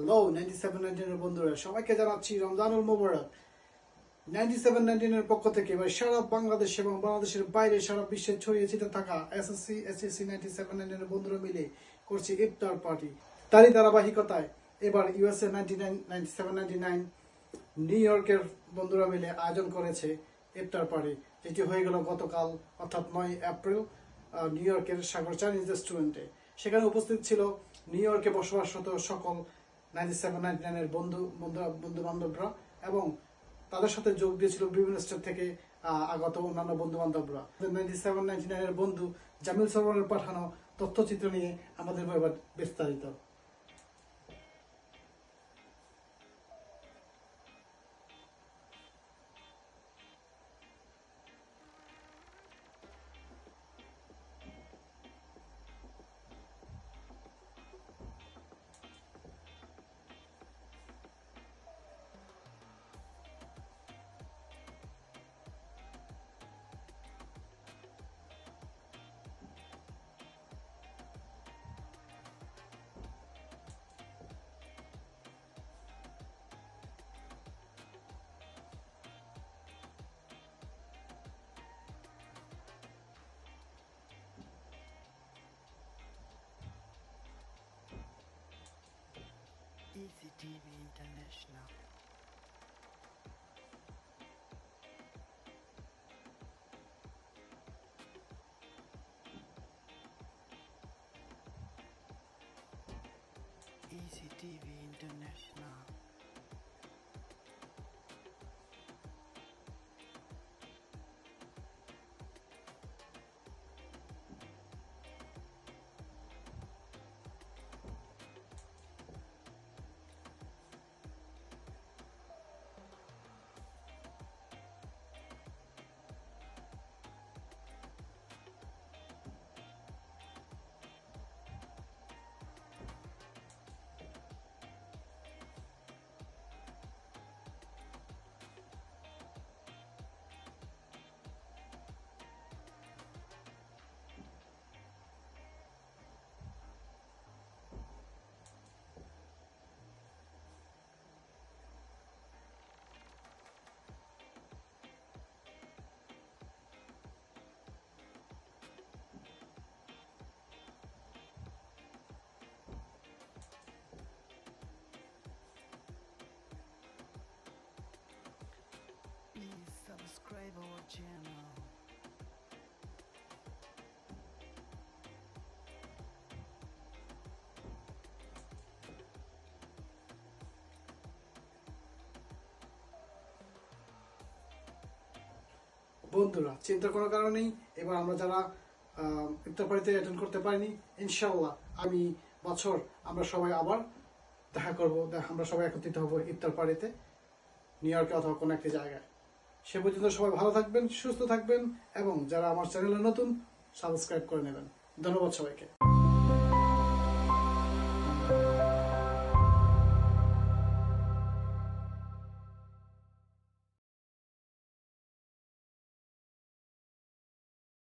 Hello ninety seven নাইনটিনের বন্ধুরা, সবাইকে জানাচ্ছি রমজানুল মোবারক। নাইনটি সেভেন নাইনটিনের পক্ষ থেকে এবার সারা বাংলাদেশ এবং বাংলাদেশের বাইরে, সারা বিশ্বে ছড়িয়ে ছিটে থাকা এসএসসি এসএসসি নাইনটি সেভেন নাইনটিনের বন্ধুরা মিলে করছে ইফতার পার্টি। তারই ধারাবাহিকতায় এবার USA ninety nine ninety seven ninety nine new ইয়র্কের বন্ধুরা মিলে আয়োজন করেছে ইফতার পার্টি। যেটি হয়ে গেল গতকাল, অর্থাৎ নয় এপ্রিল নিউ ইয়র্কের সাগর চাইনিজ রেস্টুরেন্টে। সেখানে উপস্থিত ছিল নিউ ইয়র্কে বসবাসরত সকল নাইনটি সেভেন বন্ধু বন্ধু এবং তাদের সাথে যোগ দিয়েছিল বিভিন্ন স্টেট থেকে আগত অন্যান্য বন্ধু বান্ধবরা নাইনটি সেভেন নাইনটি নাইনের বন্ধু জামিল সরওয়ারের পাঠানো তথ্যচিত্র নিয়ে আমাদের বিস্তারিত। Easy TV International. Easy TV International. বন্ধুরা, চিন্তা করার কারণেই এবার আমরা যারা ইফতার পার্টিতে অ্যাটেন্ড করতে পারিনি ইনশাল্লাহ আমি বছর আমরা সবাই আবার দেখা করব আমরা সবাই একত্রিত হব ইফতার পার্টিতে নিউ ইয়র্কে অথবা কোনো একটি জায়গায়। সে পর্যন্ত সবাই ভালো থাকবেন, সুস্থ থাকবেন, এবং যারা আমার চ্যানেলে নতুন সাবস্ক্রাইব করে নেবেন। ধন্যবাদ সবাইকে।